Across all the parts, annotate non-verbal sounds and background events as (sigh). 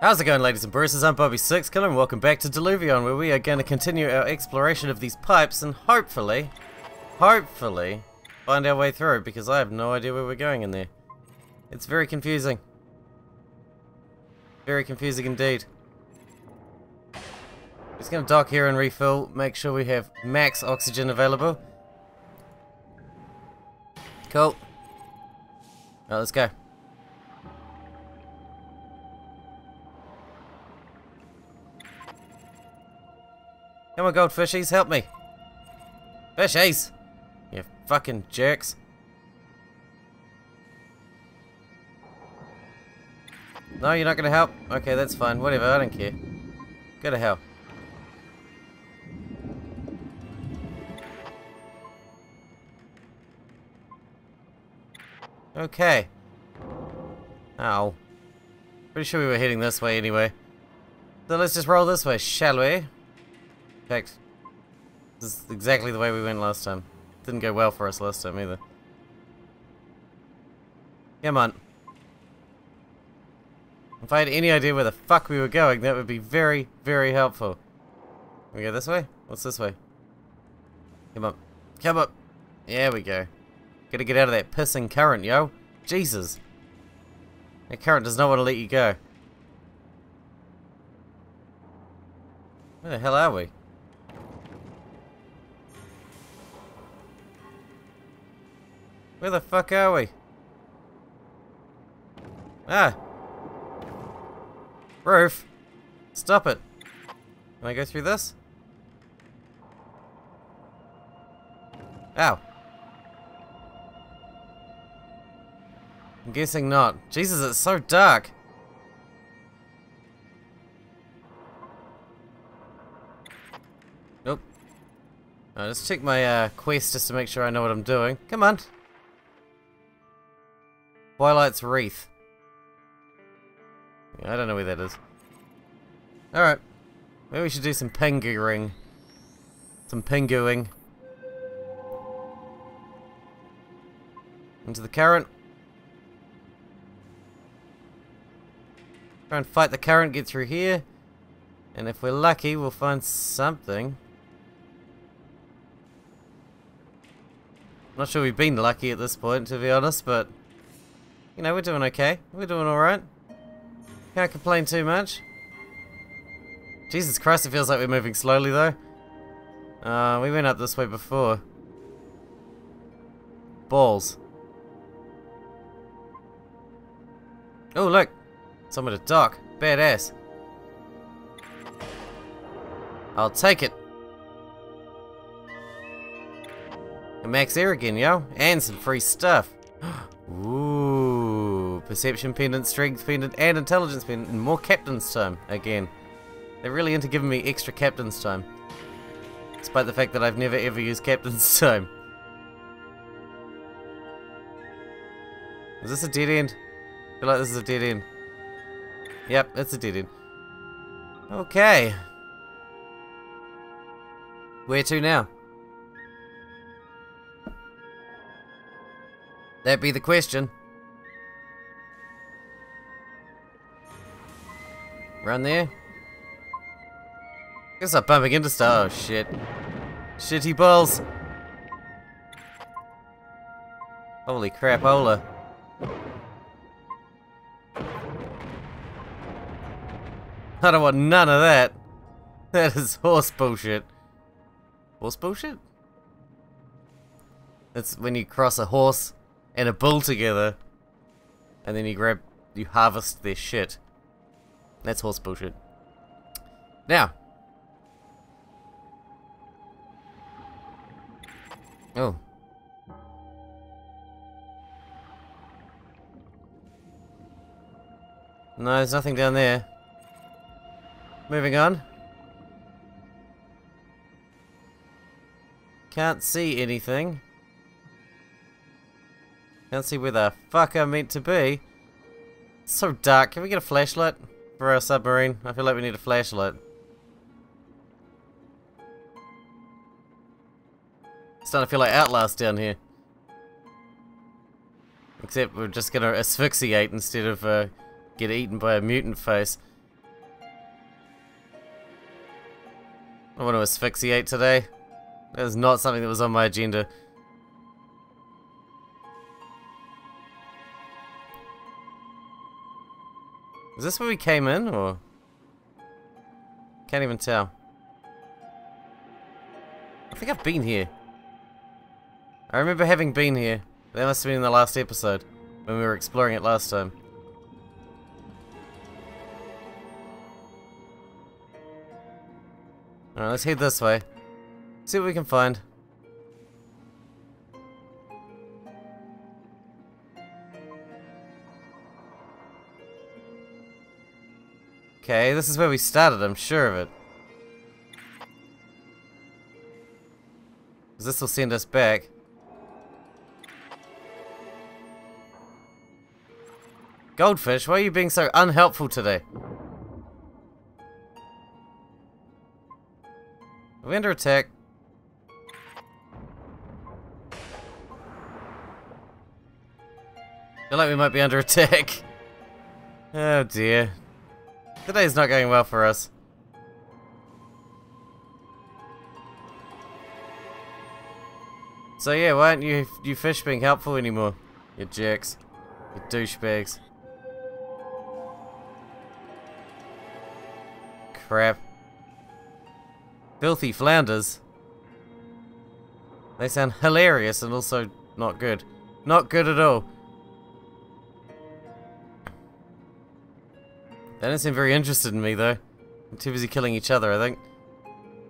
How's it going ladies and bruises, I'm Bobby Sixkilla and welcome back to Diluvion where we are going to continue our exploration of these pipes and hopefully, hopefully, find our way through because I have no idea where we're going in there. It's very confusing. Very confusing indeed. Just gonna dock here and refill, make sure we have max oxygen available. Cool. Alright, let's go. Come on, goldfishies, help me. Fishies! You fucking jerks. No, you're not gonna help? Okay, that's fine. Whatever, I don't care. Go to hell. Okay. Ow. Pretty sure we were heading this way anyway. So let's just roll this way, shall we? Fact, this is exactly the way we went last time. Didn't go well for us last time either. Come on. If I had any idea where the fuck we were going, that would be very, very helpful. We go this way? What's this way? Come on. Come up. There we go. Gotta get out of that pissing current, yo. Jesus. That current does not want to let you go. Where the hell are we? Where the fuck are we? Ah! Roof! Stop it! Can I go through this? Ow! I'm guessing not. Jesus, it's so dark! Nope. Let's check my uh, quest just to make sure I know what I'm doing. Come on! Twilight's Wreath. Yeah, I don't know where that is. Alright. Maybe we should do some penguing. Some penguing. Into the current. Try and fight the current, get through here. And if we're lucky, we'll find something. Not sure we've been lucky at this point, to be honest, but you know, we're doing okay. We're doing alright. Can't complain too much. Jesus Christ, it feels like we're moving slowly though. Uh, we went up this way before. Balls. Oh, look. Someone to dock. Badass. I'll take it. A max air again, yo. And some free stuff. (gasps) Ooh, perception pendant, strength pendant, and intelligence pendant, and more captain's time again. They're really into giving me extra captain's time. Despite the fact that I've never ever used captain's (laughs) time. Is this a dead end? I feel like this is a dead end. Yep, it's a dead end. Okay. Where to now? That be the question. Run there. Guess I'm bumping into stuff. Oh shit. Shitty balls. Holy crap, Ola. I don't want none of that. (laughs) That is horse bullshit. Horse bullshit? That's when you cross a horse and a bull together, and then you grab, you harvest their shit. That's horse bullshit. Now. Oh. No, there's nothing down there. Moving on. Can't see anything. Can't see where the fuck I'm meant to be. It's so dark. Can we get a flashlight for a submarine, I feel like we need a flashlight. Starting to feel like Outlast down here. Except we're just gonna asphyxiate instead of uh, get eaten by a mutant face. I want to asphyxiate today. That is not something that was on my agenda. Is this where we came in, or? Can't even tell. I think I've been here. I remember having been here. That must have been in the last episode, when we were exploring it last time. Alright, let's head this way. See what we can find. Okay, this is where we started, I'm sure of it. This will send us back. Goldfish, why are you being so unhelpful today? Are we under attack? Feel like we might be under attack. (laughs) Oh dear. Today's not going well for us. So yeah, why aren't you you fish being helpful anymore? You jerks. You douchebags. Crap. Filthy flounders. They sound hilarious and also not good. Not good at all. They don't seem very interested in me, though. I'm too busy killing each other, I think.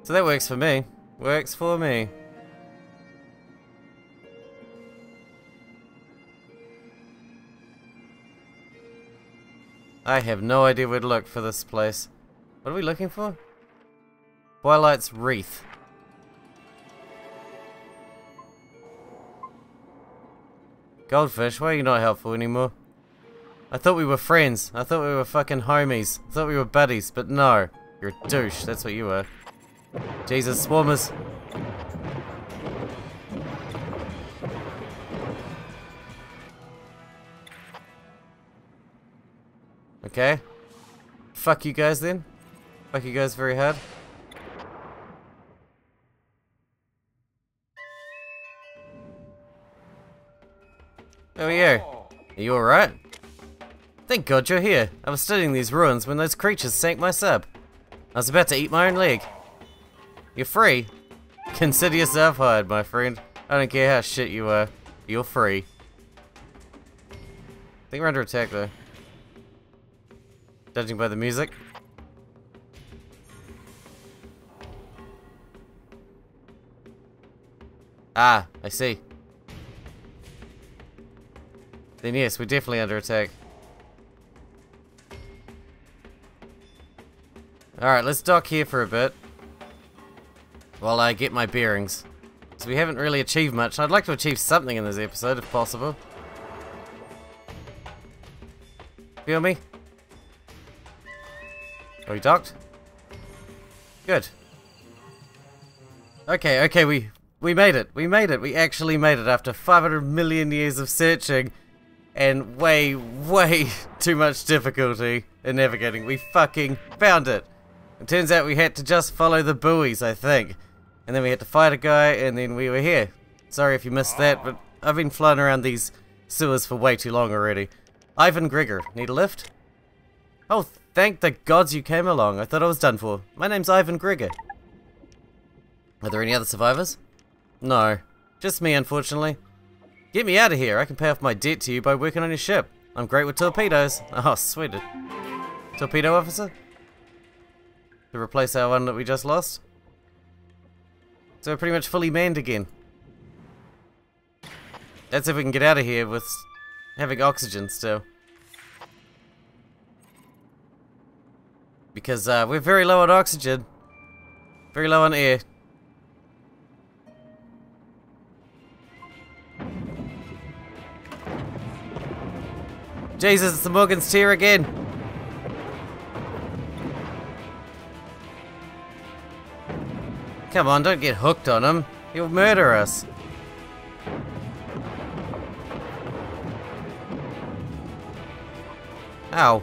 So that works for me. Works for me. I have no idea where to look for this place. What are we looking for? Twilight's Wreath. Goldfish, why are you not helpful anymore? I thought we were friends. I thought we were fucking homies. I thought we were buddies, but no. You're a douche. That's what you were. Jesus, swarmers. Okay. Fuck you guys then. Fuck you guys very hard. There we go. Are you alright? Thank God you're here. I was studying these ruins when those creatures sank my sub. I was about to eat my own leg. You're free. (laughs) Consider yourself hired, my friend. I don't care how shit you are. You're free. I think we're under attack, though. Judging by the music. Ah, I see. Then yes, we're definitely under attack. Alright, let's dock here for a bit. While I get my bearings. So we haven't really achieved much. I'd like to achieve something in this episode, if possible. Feel me? Are we docked? Good. Okay, okay, we we made it. We made it. We actually made it after 500 million years of searching and way, (laughs) way too much difficulty in navigating. We fucking found it. It turns out we had to just follow the buoys, I think. And then we had to fight a guy, and then we were here. Sorry if you missed that, but I've been flying around these sewers for way too long already. Ivan Gregor, need a lift? Oh, thank the gods you came along. I thought I was done for. My name's Ivan Gregor. Are there any other survivors? No. Just me, unfortunately. Get me out of here. I can pay off my debt to you by working on your ship. I'm great with torpedoes. (laughs) Oh, sweet. Torpedo officer? To replace our one that we just lost. So we're pretty much fully manned again. That's if we can get out of here with having oxygen still. Because uh, we're very low on oxygen. Very low on air. Jesus, it's the Morgan's tear again. Come on, don't get hooked on him. He'll murder us. Ow.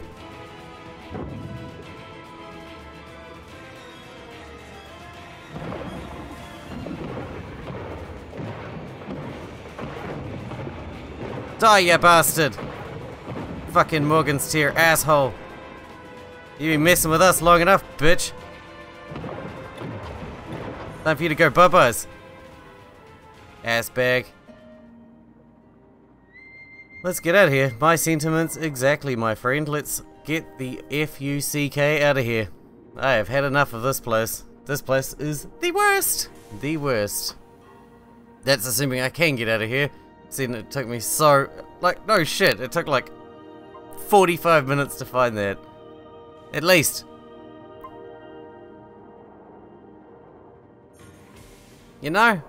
Die, you bastard! Fucking Morgan's to asshole. You been messing with us long enough, bitch. Time for you to go bye-byes. Ass bag. Let's get out of here. My sentiments exactly, my friend. Let's get the F-U-C-K out of here. I have had enough of this place. This place is the worst. The worst. That's assuming I can get out of here. Seeing it took me so... Like, no shit. It took like 45 minutes to find that. At least. You know?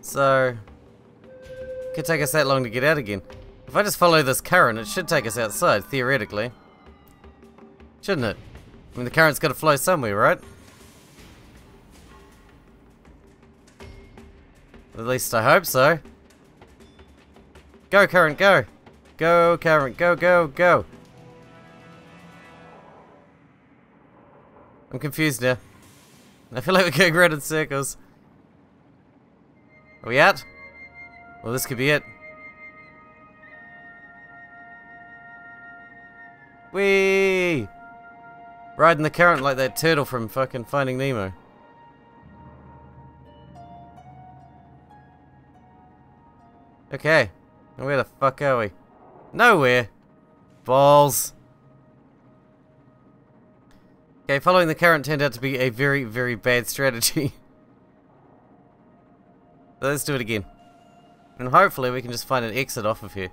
So... Could take us that long to get out again. If I just follow this current, it should take us outside, theoretically. Shouldn't it? I mean, the current's got to flow somewhere, right? At least I hope so. Go, current, go! Go, current, go, go, go! I'm confused now. I feel like we're going round in circles. Are we out? Well, this could be it. Whee! Riding the current like that turtle from fucking Finding Nemo. Okay. Where the fuck are we? Nowhere. Balls. Okay, following the current turned out to be a very, very bad strategy. (laughs) let's do it again. And hopefully we can just find an exit off of here.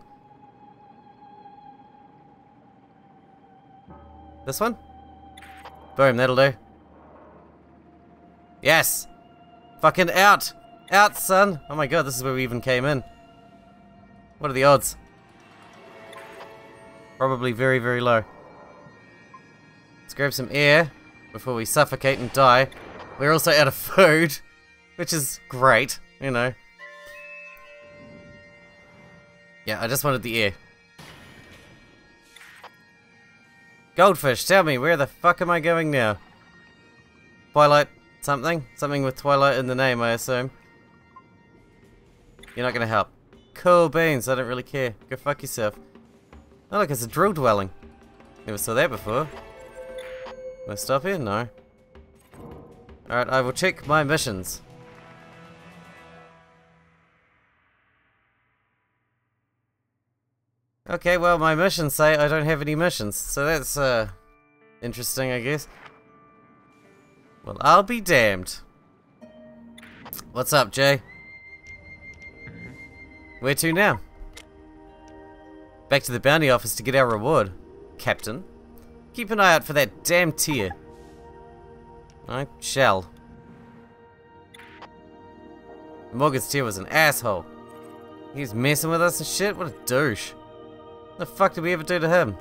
This one? Boom, that'll do. Yes! Fucking out! Out, son! Oh my god, this is where we even came in. What are the odds? Probably very, very low. Grab some air before we suffocate and die. We're also out of food, which is great, you know. Yeah, I just wanted the air. Goldfish, tell me, where the fuck am I going now? Twilight something? Something with Twilight in the name, I assume. You're not gonna help. Cool beans, I don't really care. Go fuck yourself. Oh look, it's a drill dwelling. Never saw that before. I stop here? No. Alright, I will check my missions. Okay, well, my missions say I don't have any missions, so that's, uh, interesting, I guess. Well, I'll be damned. What's up, Jay? Where to now? Back to the bounty office to get our reward, Captain. Keep an eye out for that damn tear. I shall. Morgan's tear was an asshole. He's messing with us and shit? What a douche. What the fuck did we ever do to him?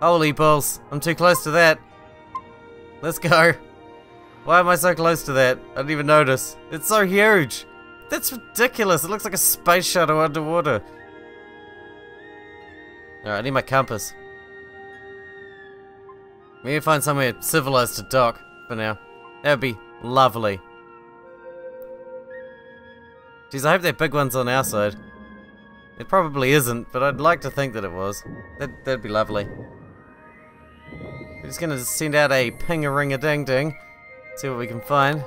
Holy balls, I'm too close to that. Let's go. Why am I so close to that? I didn't even notice. It's so huge. That's ridiculous. It looks like a space shuttle underwater. Alright, I need my compass. We need to find somewhere civilized to dock for now. That would be lovely. Geez, I hope that big one's on our side. It probably isn't, but I'd like to think that it was. That, that'd be lovely. We're just gonna send out a ping-a-ring-a-ding-ding. See what we can find.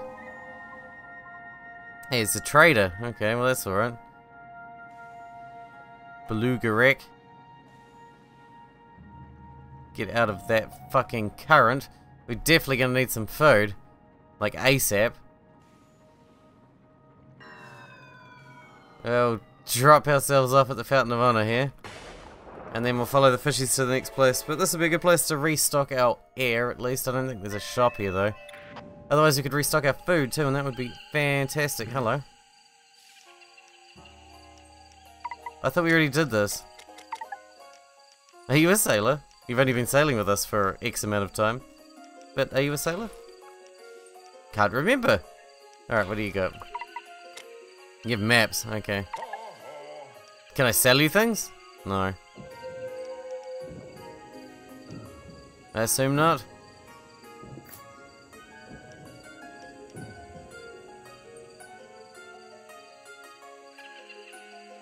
Hey, it's a trader. Okay, well that's alright. Beluga wreck. Get out of that fucking current. We're definitely gonna need some food. Like ASAP. We'll drop ourselves off at the Fountain of Honor here. And then we'll follow the fishies to the next place. But this would be a good place to restock our air, at least. I don't think there's a shop here, though. Otherwise, we could restock our food, too, and that would be fantastic. Hello. I thought we already did this. Are you a sailor? You've only been sailing with us for X amount of time. But are you a sailor? Can't remember. Alright, what do you got? You have maps, okay. Can I sell you things? No. I assume not.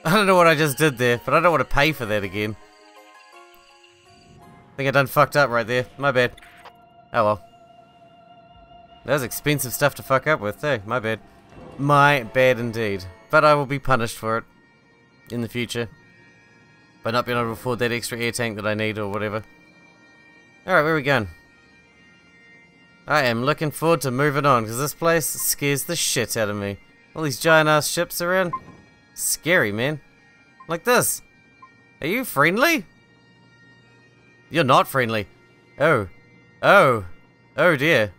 I don't know what I just did there, but I don't want to pay for that again. I think I done fucked up right there. My bad. Oh well. That was expensive stuff to fuck up with, too. My bad. My bad indeed. But I will be punished for it. In the future. By not being able to afford that extra air tank that I need or whatever. Alright, where are we going? I am looking forward to moving on, because this place scares the shit out of me. All these giant ass ships around. Scary, man. Like this. Are you friendly? You're not friendly. Oh. Oh. Oh dear.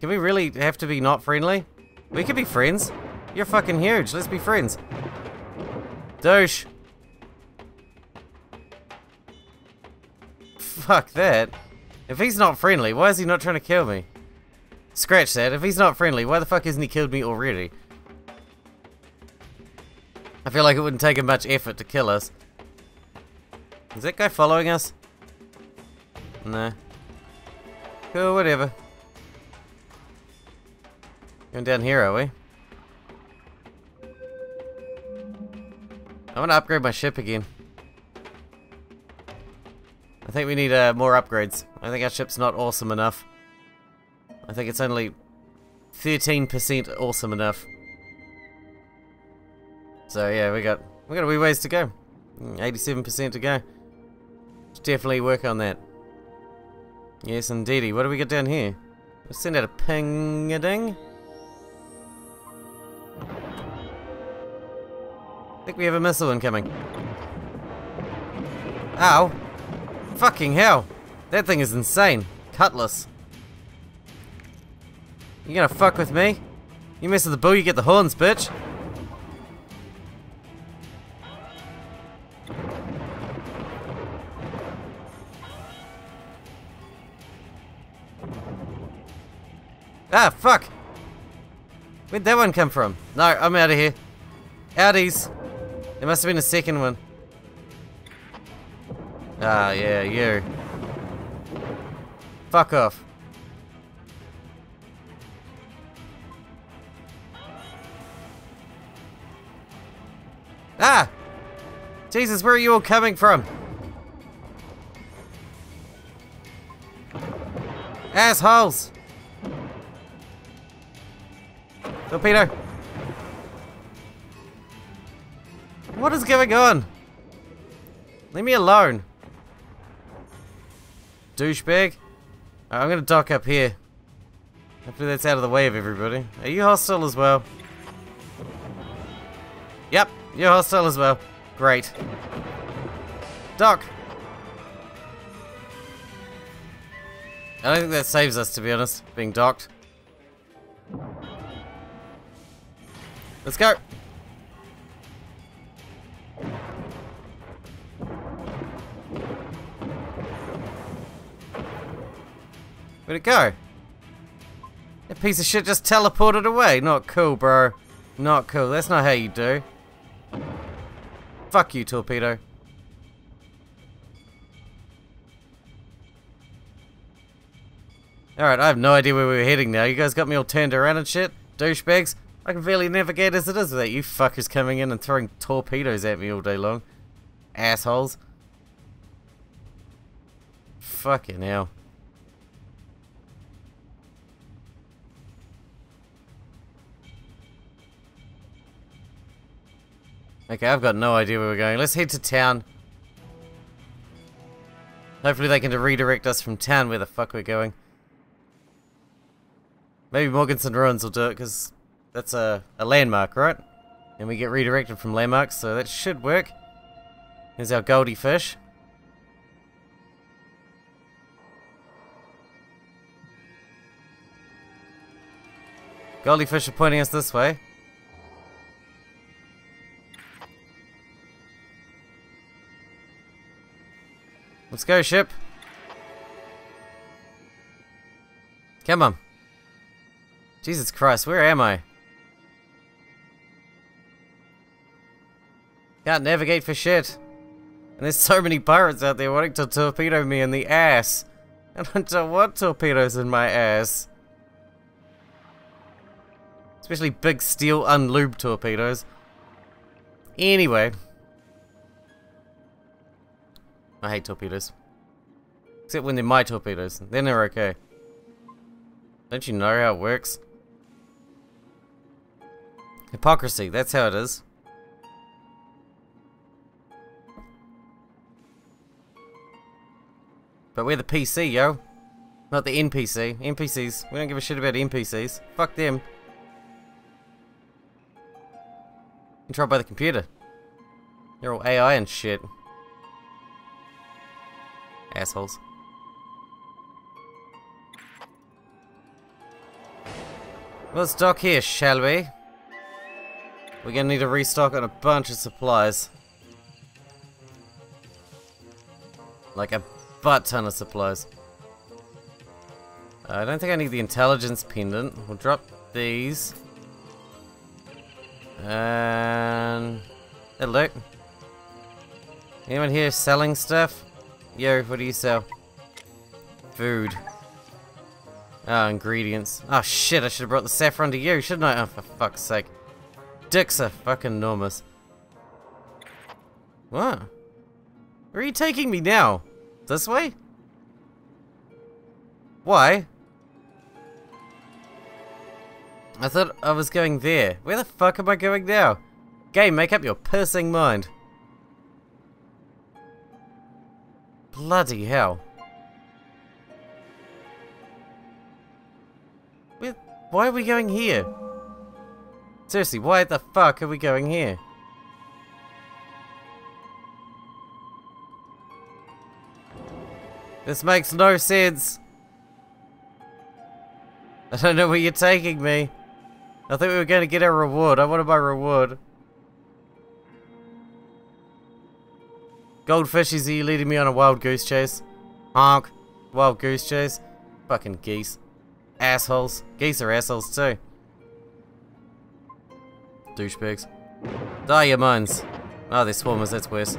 Can we really have to be not friendly? We could be friends. You're fucking huge. Let's be friends. Douche. Fuck that. If he's not friendly, why is he not trying to kill me? Scratch that. If he's not friendly, why the fuck hasn't he killed me already? I feel like it wouldn't take him much effort to kill us. Is that guy following us? Nah. Cool, whatever. Going down here, are we? I want to upgrade my ship again. I think we need uh, more upgrades. I think our ship's not awesome enough. I think it's only 13% awesome enough. So yeah, we got we got a wee ways to go. 87% to go. Definitely work on that. Yes, indeedy. What do we got down here? Send out a ping-a-ding. I think we have a missile incoming. Ow. Fucking hell. That thing is insane. Cutlass. You gonna fuck with me? You mess with the bull, you get the horns, bitch. Ah, fuck! Where'd that one come from? No, I'm out of here. Outies! There must have been a second one. Ah, yeah, you. Fuck off. Ah! Jesus, where are you all coming from? Assholes! Torpedo! What is going on? Leave me alone. Douchebag. I'm gonna dock up here. Hopefully that's out of the way of everybody. Are you hostile as well? Yep, you're hostile as well. Great. Dock! I don't think that saves us, to be honest, being docked. Let's go! Where'd it go? That piece of shit just teleported away. Not cool, bro. Not cool. That's not how you do. Fuck you, torpedo. Alright, I have no idea where we're heading now. You guys got me all turned around and shit? Douchebags? I can barely navigate as it is without you fuckers coming in and throwing torpedoes at me all day long. Assholes. Fucking hell. Okay, I've got no idea where we're going. Let's head to town. Hopefully they can redirect us from town where the fuck we're going. Maybe Morganton Ruins will do it, because that's a, a landmark, right? And we get redirected from landmarks, so that should work. Here's our Goldie fish. Goldie fish are pointing us this way. Let's go, ship. Come on. Jesus Christ, where am I? Can't navigate for shit. And there's so many pirates out there wanting to torpedo me in the ass. (laughs) And I don't want torpedoes in my ass. Especially big steel unlubed torpedoes. Anyway. I hate torpedoes. Except when they're my torpedoes. Then they're okay. Don't you know how it works? Hypocrisy, that's how it is. But we're the PC, yo. Not the NPC. NPCs. We don't give a shit about NPCs. Fuck them. Controlled by the computer. They're all AI and shit. Assholes. Let's dock here, shall we? We're gonna need to restock on a bunch of supplies. Like a butt ton of supplies. I don't think I need the intelligence pendant. We'll drop these. And... Hey, look. Anyone here selling stuff? Yo, what do you sell? Food. Oh, ingredients. Oh shit, I should have brought the saffron to you, shouldn't I? Oh, for fuck's sake. Dicks are fucking enormous. What? Where are you taking me now? This way? Why? I thought I was going there. Where the fuck am I going now? Game, make up your piercing mind. Bloody hell. Where, why are we going here? Seriously, why the fuck are we going here? This makes no sense. I don't know where you're taking me. I thought we were going to get a reward. I wanted my reward. Goldfishies, are you leading me on a wild goose chase? Honk. Wild goose chase. Fucking geese. Assholes. Geese are assholes too. Douchebags. Die your minds. Oh, they're swarmers, that's worse.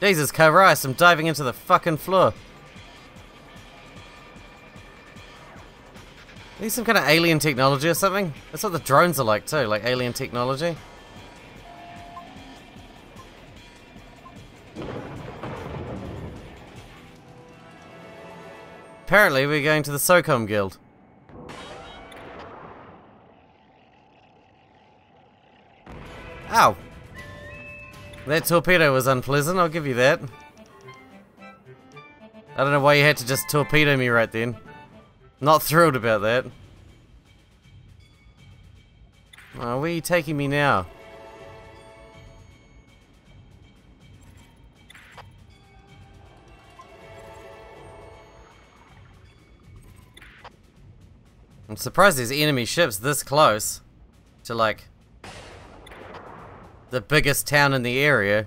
Jesus Christ, I'm diving into the fucking floor. These some kind of alien technology or something? That's what the drones are like too, like alien technology. Apparently we're going to the SOCOM Guild. That torpedo was unpleasant, I'll give you that. I don't know why you had to just torpedo me right then. Not thrilled about that. Oh, where are you taking me now? I'm surprised there's enemy ships this close to like the biggest town in the area.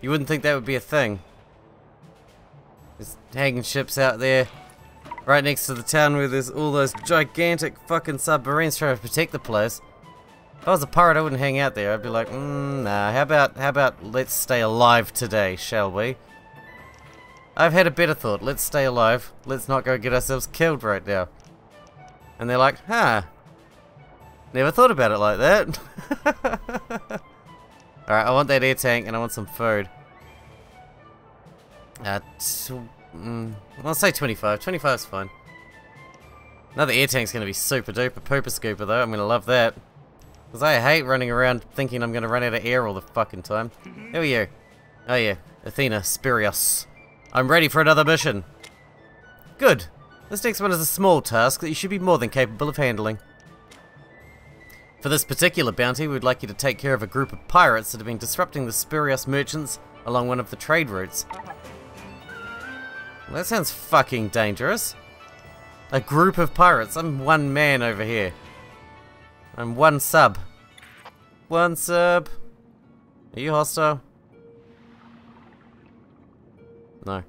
You wouldn't think that would be a thing. There's hanging ships out there right next to the town where there's all those gigantic fucking submarines trying to protect the place. If I was a pirate, I wouldn't hang out there. I'd be like, mm, nah, how about, how about let's stay alive today, shall we? I've had a better thought. Let's stay alive. Let's not go get ourselves killed right now. And they're like, huh. Never thought about it like that. (laughs) Alright, I want that air tank and I want some food. Uh, Mm, I'll say 25. 25 is fine. Another air tank's going to be super duper pooper scooper though. I'm going to love that. Because I hate running around thinking I'm going to run out of air all the fucking time. Who are you? Oh yeah, Athena Spirios. I'm ready for another mission. Good. This next one is a small task that you should be more than capable of handling. For this particular bounty, we'd like you to take care of a group of pirates that have been disrupting the spurious merchants along one of the trade routes. That sounds fucking dangerous. A group of pirates. I'm one man over here. I'm one sub. One sub. Are you hostile? No.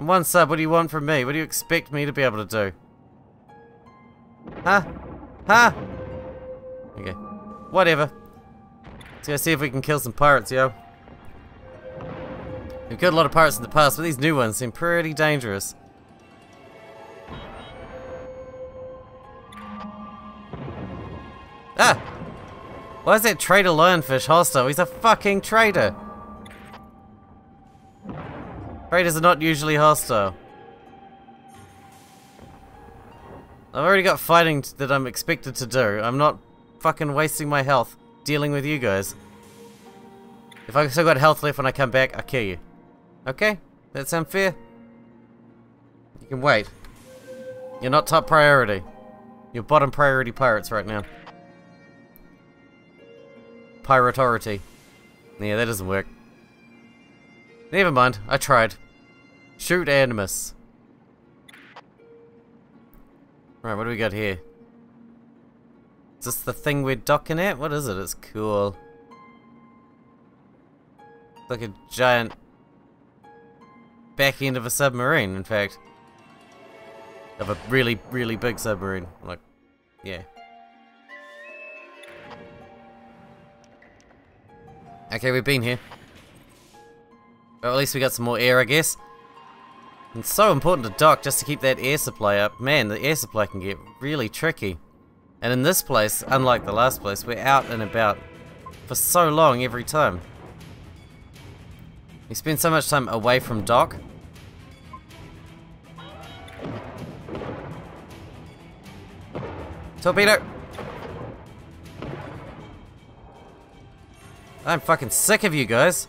I'm one sub. What do you want from me? What do you expect me to be able to do? Huh? Huh? Okay. Whatever. Let's go see if we can kill some pirates, yo. We've killed a lot of pirates in the past, but these new ones seem pretty dangerous. Ah! Why is that traitor lionfish hostile? He's a fucking traitor! Raiders are not usually hostile. I've already got fighting that I'm expected to do. I'm not fucking wasting my health dealing with you guys. If I've still got health left when I come back, I'll kill you. Okay? That sound fair? You can wait. You're not top priority. You're bottom priority pirates right now. Piratority. Yeah, that doesn't work. Never mind, I tried. Shoot and miss. Right, what do we got here? Is this the thing we're docking at? What is it? It's cool. It's like a giant back end of a submarine, in fact. Of a really, really big submarine. Like, yeah. Okay, we've been here. Well, at least we got some more air, I guess. It's so important to dock just to keep that air supply up. Man, the air supply can get really tricky. And in this place, unlike the last place, we're out and about for so long every time. We spend so much time away from dock. Torpedo! I'm fucking sick of you guys.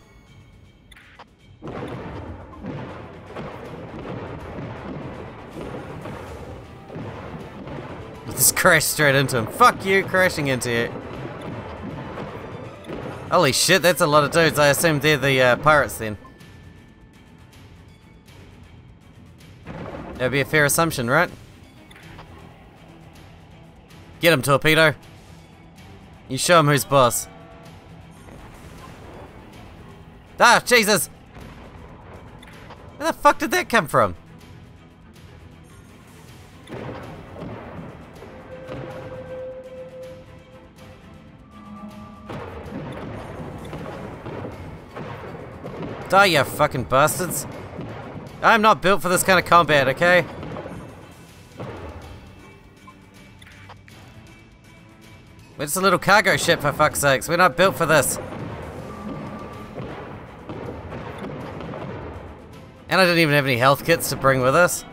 Just crash straight into him. Fuck you, crashing into it. Holy shit, that's a lot of dudes. I assume they're the uh, pirates then. That'd be a fair assumption, right? Get him, Torpedo. You show him who's boss. Ah, Jesus! Where the fuck did that come from? Die, you fucking bastards. I'm not built for this kind of combat, okay? We're just a little cargo ship, for fuck's sakes. We're not built for this. And I didn't even have any health kits to bring with us.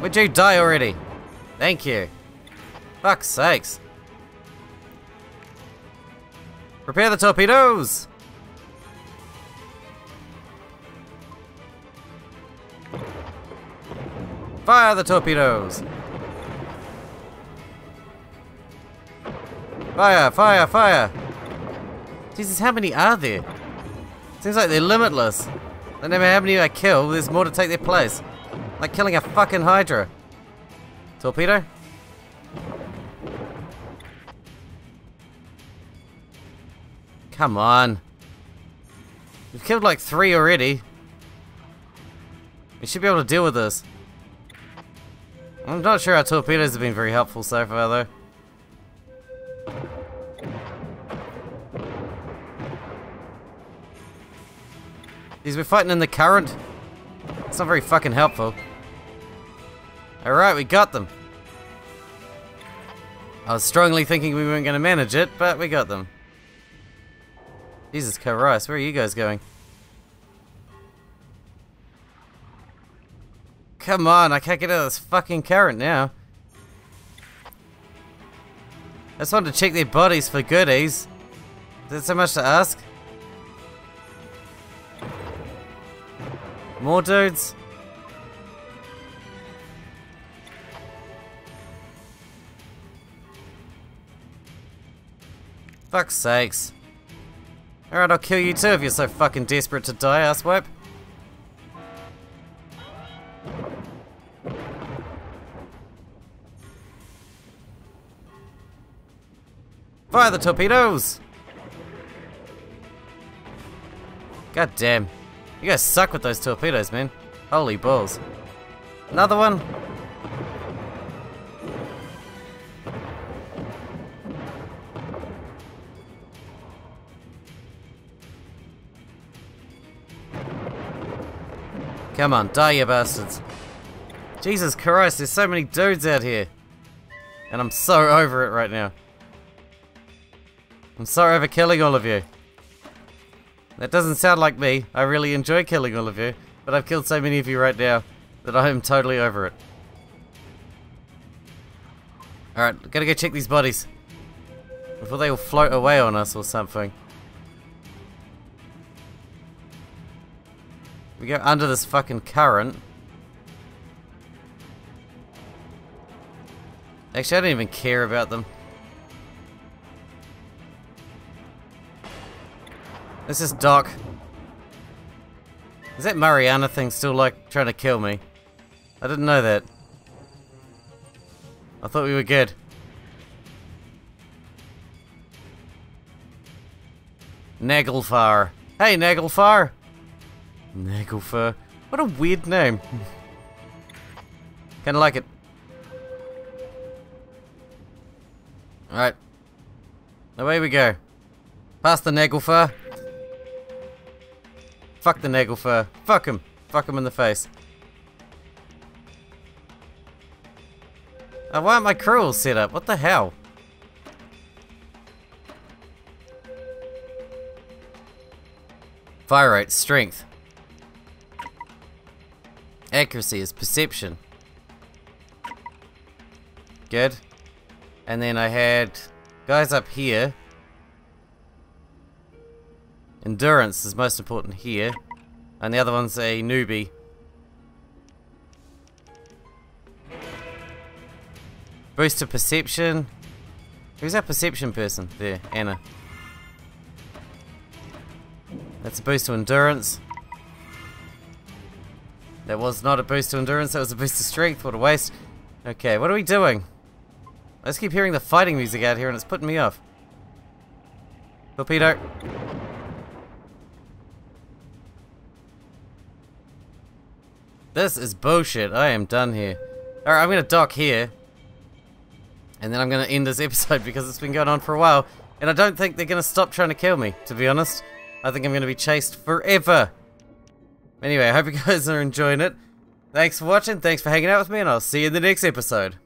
Would you die already? Thank you. Fuck's sakes. Prepare the torpedoes! Fire the torpedoes! Fire, fire, fire! Jesus, how many are there? Seems like they're limitless. No matter how many I kill, there's more to take their place. Like killing a fucking Hydra. Torpedo? Come on. We've killed like three already. We should be able to deal with this. I'm not sure our torpedoes have been very helpful so far though. Because we're fighting in the current. It's not very fucking helpful. Alright, we got them. I was strongly thinking we weren't going to manage it, but we got them. Jesus Christ, where are you guys going? Come on, I can't get out of this fucking current now. I just wanted to check their bodies for goodies. Is that so much to ask? More dudes? Fuck's sakes. Alright, I'll kill you too if you're so fucking desperate to die, asswipe. Fire the torpedoes! God damn. You guys suck with those torpedoes, man. Holy balls. Another one? Come on, die you bastards. Jesus Christ, there's so many dudes out here. And I'm so over it right now. I'm so over killing all of you. That doesn't sound like me. I really enjoy killing all of you. But I've killed so many of you right now that I am totally over it. Alright, gotta go check these bodies. Before they all float away on us or something. We go under this fucking current. Actually, I don't even care about them. This is Doc. Is that Mariana thing still like trying to kill me? I didn't know that. I thought we were good. Naglfar. Hey, Naglfar! Naglfar. What a weird name. Kinda like it. Alright. Away we go. Past the Naglfar. Fuck the Naglfar. Fuck him. Fuck him in the face. Oh, why aren't my crew all set up? What the hell? Fire rate, strength. Accuracy is perception. Good. And then I had guys up here. Endurance is most important here. And the other one's a newbie. Boost to perception. Who's that perception person? There, Anna. That's a boost to endurance. That was not a boost to endurance, that was a boost to strength. What a waste. Okay, what are we doing? I just keep hearing the fighting music out here and it's putting me off. Torpedo. This is bullshit. I am done here. Alright, I'm gonna dock here. And then I'm gonna end this (laughs) episode because it's been going on for a while. And I don't think they're gonna stop trying to kill me, to be honest. I think I'm gonna be chased forever. Anyway, I hope you guys are enjoying it. Thanks for watching, thanks for hanging out with me, and I'll see you in the next episode.